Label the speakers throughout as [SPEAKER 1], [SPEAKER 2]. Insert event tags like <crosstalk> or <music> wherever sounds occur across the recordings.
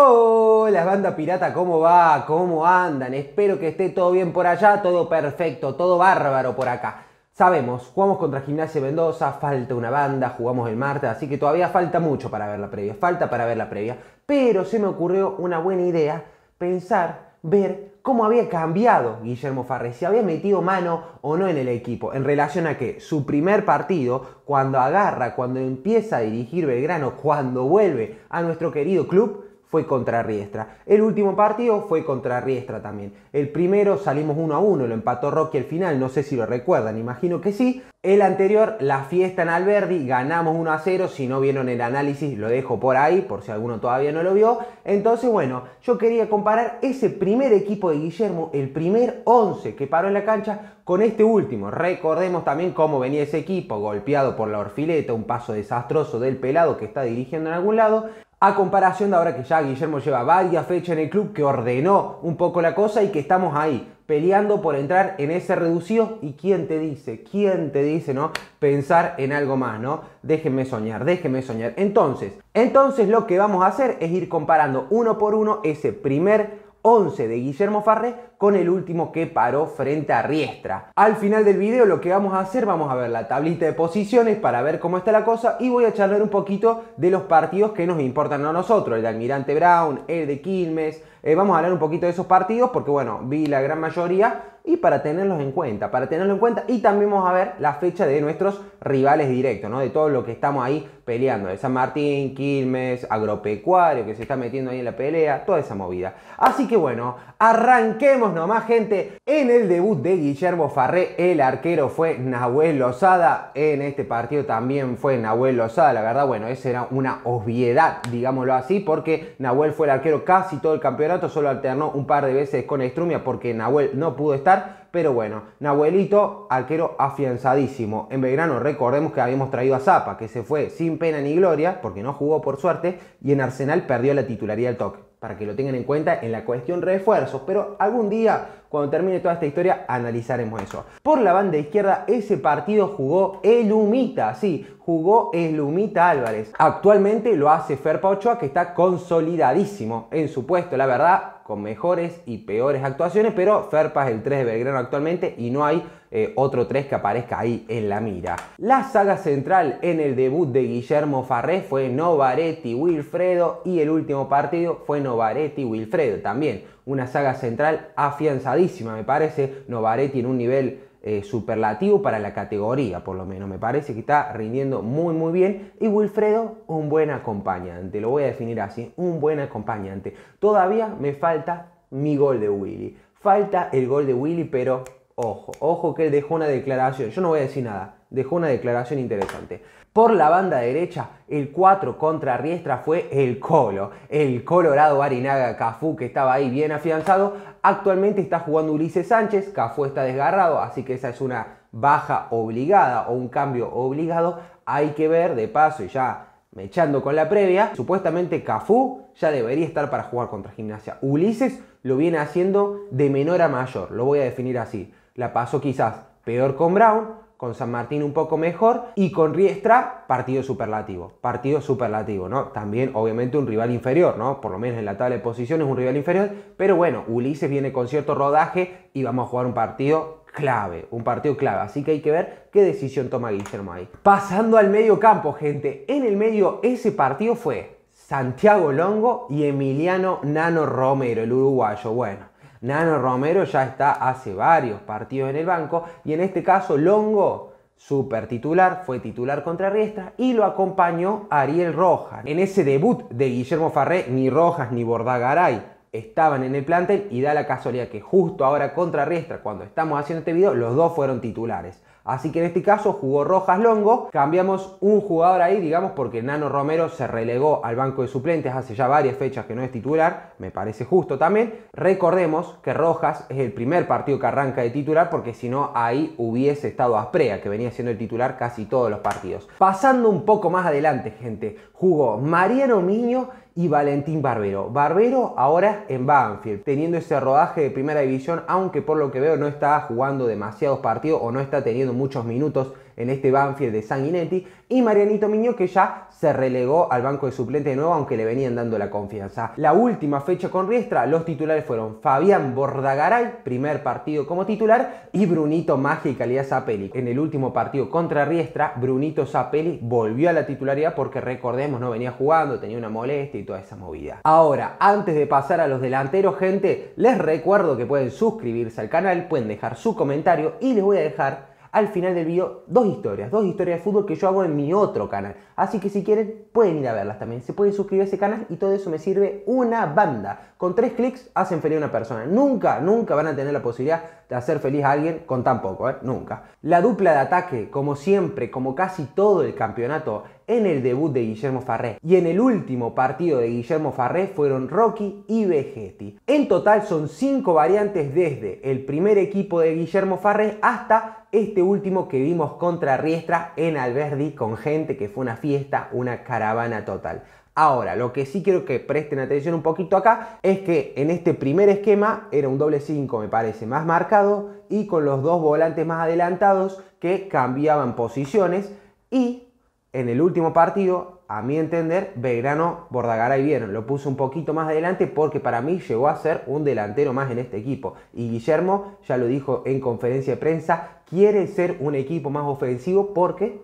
[SPEAKER 1] Hola banda pirata, ¿cómo va? ¿Cómo andan? Espero que esté todo bien por allá, todo perfecto, todo bárbaro por acá. Sabemos, jugamos contra Gimnasia Mendoza, falta una banda, jugamos el martes, así que todavía falta mucho para ver la previa, falta para ver la previa. Pero se me ocurrió una buena idea, pensar, ver cómo había cambiado Guillermo Farré, si había metido mano o no en el equipo, en relación a que su primer partido, cuando agarra, cuando empieza a dirigir Belgrano, cuando vuelve a nuestro querido club, fue contra Riestra. El último partido fue contra Riestra también. El primero salimos 1 a 1, lo empató Rocky al final, no sé si lo recuerdan, imagino que sí. El anterior, la fiesta en Alberdi, ganamos 1 a 0, si no vieron el análisis lo dejo por ahí, por si alguno todavía no lo vio. Entonces, bueno, yo quería comparar ese primer equipo de Guillermo, el primer 11 que paró en la cancha, con este último. Recordemos también cómo venía ese equipo, golpeado por la orfileta, un paso desastroso del pelado que está dirigiendo en algún lado. A comparación de ahora que ya Guillermo lleva varias fechas en el club, que ordenó un poco la cosa y que estamos ahí peleando por entrar en ese reducido. ¿Y quién te dice? ¿Quién te dice, no? Pensar en algo más, ¿no? Déjenme soñar, déjenme soñar. Entonces, entonces lo que vamos a hacer es ir comparando uno por uno ese primer 11 de Guillermo Farré con el último que paró frente a Riestra. Al final del video lo que vamos a hacer, vamos a ver la tablita de posiciones para ver cómo está la cosa y voy a charlar un poquito de los partidos que nos importan a nosotros, el de Almirante Brown, el de Quilmes, eh, vamos a hablar un poquito de esos partidos porque bueno, vi la gran mayoría y para tenerlos en cuenta, para tenerlo en cuenta y también vamos a ver la fecha de nuestros rivales directos, ¿no? De todo lo que estamos ahí peleando, de San Martín, Quilmes, Agropecuario que se está metiendo ahí en la pelea, toda esa movida. Así que bueno, arranquemos nomás gente. En el debut de Guillermo Farré, el arquero fue Nahuel Lozada, en este partido también fue Nahuel Lozada, la verdad, bueno, esa era una obviedad, digámoslo así, porque Nahuel fue el arquero casi todo el campeonato, solo alternó un par de veces con Estrumia porque Nahuel no pudo estar pero bueno, Nahuelito, arquero afianzadísimo. En Belgrano recordemos que habíamos traído a Zapa, que se fue sin pena ni gloria, porque no jugó por suerte, y en Arsenal perdió la titularidad del toque para que lo tengan en cuenta en la cuestión refuerzos, pero algún día, cuando termine toda esta historia, analizaremos eso. Por la banda izquierda, ese partido jugó el Humita, sí, jugó el Humita Álvarez. Actualmente lo hace Ferpa Ochoa, que está consolidadísimo en su puesto, la verdad, con mejores y peores actuaciones, pero Ferpa es el 3 de Belgrano actualmente y no hay eh, otro 3 que aparezca ahí en la mira. La saga central en el debut de Guillermo Farré fue Novaretti Wilfredo y el último partido fue Novaretti Wilfredo también. Una saga central afianzadísima me parece, Novaretti en un nivel eh, superlativo para la categoría, por lo menos. Me parece que está rindiendo muy, muy bien. Y Wilfredo, un buen acompañante. Lo voy a definir así, un buen acompañante. Todavía me falta mi gol de Willy. Falta el gol de Willy, pero Ojo, ojo que él dejó una declaración, yo no voy a decir nada, dejó una declaración interesante. Por la banda derecha, el 4 contra Riestra fue el Colo, el Colorado Barinaga Cafú que estaba ahí bien afianzado. Actualmente está jugando Ulises Sánchez, Cafú está desgarrado, así que esa es una baja obligada o un cambio obligado. Hay que ver de paso y ya me echando con la previa, supuestamente Cafú ya debería estar para jugar contra Gimnasia. Ulises lo viene haciendo de menor a mayor, lo voy a definir así la pasó quizás peor con Brown, con San Martín un poco mejor y con Riestra partido superlativo, partido superlativo, ¿no? También obviamente un rival inferior, ¿no? Por lo menos en la tabla de posiciones un rival inferior, pero bueno, Ulises viene con cierto rodaje y vamos a jugar un partido clave, un partido clave, así que hay que ver qué decisión toma Guillermo ahí. Pasando al medio campo, gente, en el medio ese partido fue Santiago Longo y Emiliano Nano Romero, el uruguayo, bueno. Nano Romero ya está hace varios partidos en el banco y en este caso Longo, super titular, fue titular contra Riestra y lo acompañó Ariel Rojas. En ese debut de Guillermo Farré, ni Rojas ni Bordagaray estaban en el plantel y da la casualidad que justo ahora contra Riestra, cuando estamos haciendo este video, los dos fueron titulares. Así que en este caso jugó Rojas Longo, cambiamos un jugador ahí, digamos, porque Nano Romero se relegó al banco de suplentes hace ya varias fechas que no es titular, me parece justo también. Recordemos que Rojas es el primer partido que arranca de titular porque si no ahí hubiese estado Asprea, que venía siendo el titular casi todos los partidos. Pasando un poco más adelante, gente, jugó Mariano Miño y Valentín Barbero. Barbero ahora en Banfield, teniendo ese rodaje de primera división, aunque por lo que veo no está jugando demasiados partidos o no está teniendo muchos minutos en este Banfield de Sanguinetti, y Marianito Miño que ya se relegó al banco de suplente de nuevo, aunque le venían dando la confianza. La última fecha con Riestra, los titulares fueron Fabián Bordagaray, primer partido como titular, y Brunito Magia y Calidad Zapelli. En el último partido contra Riestra, Brunito Zapelli volvió a la titularidad porque recordemos, no venía jugando, tenía una molestia y toda esa movida. Ahora, antes de pasar a los delanteros, gente, les recuerdo que pueden suscribirse al canal, pueden dejar su comentario y les voy a dejar al final del video dos historias, dos historias de fútbol que yo hago en mi otro canal. Así que si quieren pueden ir a verlas también. Se pueden suscribir a ese canal y todo eso me sirve una banda. Con tres clics hacen feliz a una persona. Nunca, nunca van a tener la posibilidad de hacer feliz a alguien con tan poco, ¿eh? Nunca. La dupla de ataque, como siempre, como casi todo el campeonato, en el debut de Guillermo Farré y en el último partido de Guillermo Farré fueron Rocky y Vegetti. En total son cinco variantes desde el primer equipo de Guillermo Farré hasta este último que vimos contra Riestra en Alberdi con gente que fue una fiesta, una caravana total. Ahora, lo que sí quiero que presten atención un poquito acá es que en este primer esquema era un doble 5, me parece, más marcado y con los dos volantes más adelantados que cambiaban posiciones y en el último partido, a mi entender, Belgrano Bordagaray vieron, lo puso un poquito más adelante porque para mí llegó a ser un delantero más en este equipo. Y Guillermo, ya lo dijo en conferencia de prensa, quiere ser un equipo más ofensivo porque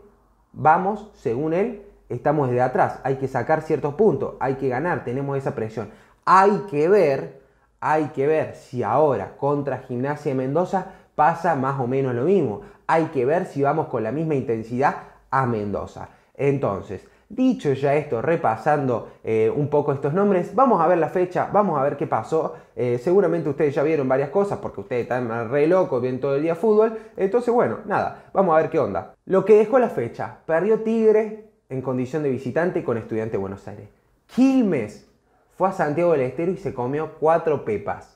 [SPEAKER 1] vamos, según él, estamos desde atrás. Hay que sacar ciertos puntos, hay que ganar, tenemos esa presión. Hay que ver, hay que ver si ahora contra Gimnasia de Mendoza pasa más o menos lo mismo. Hay que ver si vamos con la misma intensidad a Mendoza. Entonces, dicho ya esto, repasando eh, un poco estos nombres, vamos a ver la fecha, vamos a ver qué pasó. Eh, seguramente ustedes ya vieron varias cosas porque ustedes están re locos, ven todo el día fútbol. Entonces, bueno, nada, vamos a ver qué onda. Lo que dejó la fecha, perdió Tigre en condición de visitante con Estudiante de Buenos Aires. Quilmes fue a Santiago del Estero y se comió cuatro pepas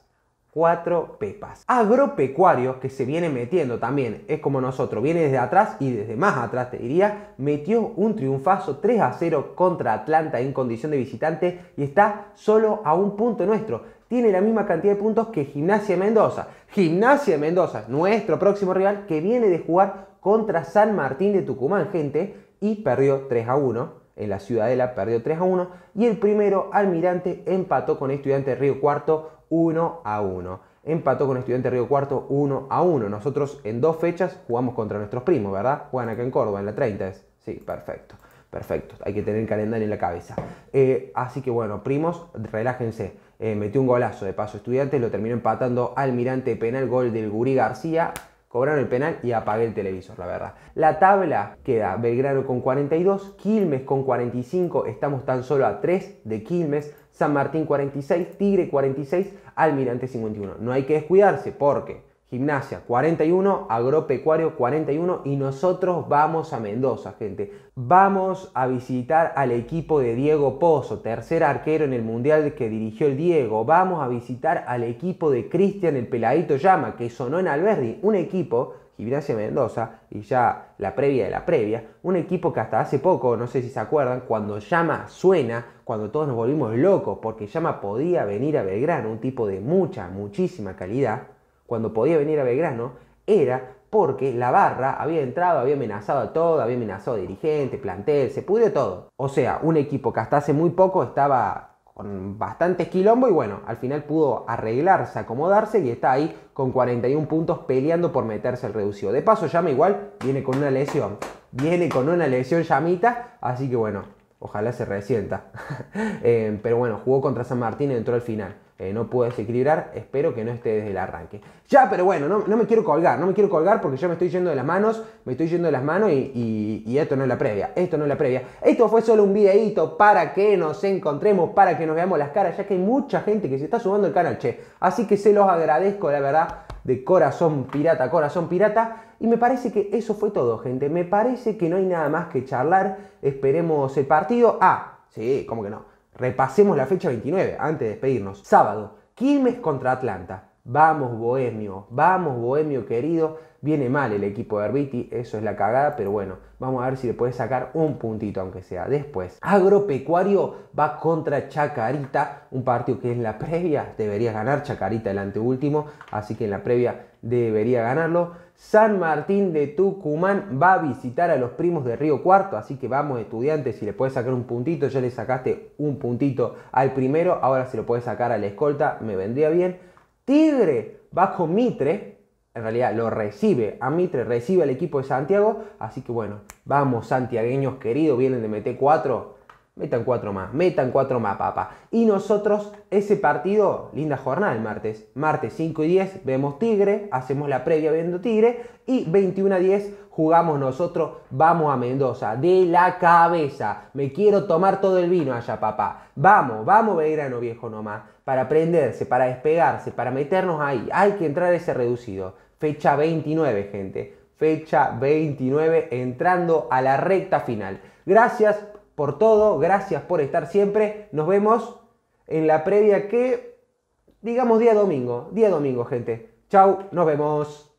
[SPEAKER 1] cuatro pepas. Agropecuario, que se viene metiendo también, es como nosotros, viene desde atrás y desde más atrás te diría, metió un triunfazo 3 a 0 contra Atlanta en condición de visitante y está solo a un punto nuestro. Tiene la misma cantidad de puntos que Gimnasia Mendoza. Gimnasia de Mendoza, nuestro próximo rival, que viene de jugar contra San Martín de Tucumán, gente, y perdió 3 a 1 en la Ciudadela perdió 3 a 1 y el primero Almirante empató con Estudiante Río Cuarto 1 a 1. Empató con Estudiante Río Cuarto 1 a 1. Nosotros en dos fechas jugamos contra nuestros primos, ¿verdad? Juegan acá en Córdoba, en la 30 es. Sí, perfecto. Perfecto, hay que tener el calendario en la cabeza. Eh, así que bueno, primos, relájense. Eh, metió un golazo de paso Estudiantes, lo terminó empatando Almirante penal, gol del Gurí García. Cobraron el penal y apagué el televisor, la verdad. La tabla queda Belgrano con 42, Quilmes con 45, estamos tan solo a 3 de Quilmes, San Martín 46, Tigre 46, Almirante 51. No hay que descuidarse porque Gimnasia 41, Agropecuario 41 y nosotros vamos a Mendoza, gente. Vamos a visitar al equipo de Diego Pozo, tercer arquero en el Mundial que dirigió el Diego. Vamos a visitar al equipo de Cristian el Peladito Llama, que sonó en Alberdi, un equipo Gimnasia Mendoza y ya la previa de la previa, un equipo que hasta hace poco, no sé si se acuerdan, cuando Llama suena, cuando todos nos volvimos locos, porque Llama podía venir a Belgrano, un tipo de mucha, muchísima calidad, cuando podía venir a Belgrano, era porque la barra había entrado, había amenazado a todo, había amenazado a dirigente, plantel, se pudrió todo. O sea, un equipo que hasta hace muy poco estaba con bastante quilombo y bueno, al final pudo arreglarse, acomodarse y está ahí con 41 puntos peleando por meterse al reducido. De paso, Llama igual viene con una lesión, viene con una lesión Llamita, así que bueno, ojalá se resienta. <laughs> Eh, pero bueno, jugó contra San Martín y entró al final. Eh, no puedo desequilibrar, espero que no esté desde el arranque. Ya, pero bueno, no, me quiero colgar, no me quiero colgar porque ya me estoy yendo de las manos, me estoy yendo de las manos y, y, esto no es la previa, esto no es la previa. Esto fue solo un videíto para que nos encontremos, para que nos veamos las caras, ya que hay mucha gente que se está sumando al canal, che. Así que se los agradezco, la verdad, de corazón pirata, corazón pirata. Y me parece que eso fue todo, gente. Me parece que no hay nada más que charlar. Esperemos el partido. Ah, sí, ¿cómo que no? Repasemos la fecha 29 antes de despedirnos. Sábado, Quilmes contra Atlanta. Vamos Bohemio, vamos Bohemio querido. Viene mal el equipo de Herbiti, eso es la cagada, pero bueno, vamos a ver si le puede sacar un puntito aunque sea. Después, Agropecuario va contra Chacarita, un partido que en la previa debería ganar Chacarita el anteúltimo, así que en la previa debería ganarlo. San Martín de Tucumán va a visitar a los primos de Río Cuarto, así que vamos estudiantes, si le puedes sacar un puntito, ya le sacaste un puntito al primero, ahora se lo puedes sacar a la escolta, me vendría bien. Tigre va con Mitre, en realidad lo recibe a Mitre, recibe al equipo de Santiago, así que bueno, vamos santiagueños queridos, vienen de meter 4 Metan cuatro más, metan cuatro más, papá. Y nosotros, ese partido, linda jornada el martes. Martes 5 y 10 vemos Tigre, hacemos la previa viendo Tigre. Y 21 a 10 jugamos nosotros, vamos a Mendoza. De la cabeza. Me quiero tomar todo el vino allá, papá. Vamos, vamos Belgrano viejo nomás. Para prenderse, para despegarse, para meternos ahí. Hay que entrar ese reducido. Fecha 29, gente. Fecha 29, entrando a la recta final. Gracias por todo, gracias por estar siempre. Nos vemos en la previa que, digamos, día domingo. Día domingo, gente. Chau, nos vemos.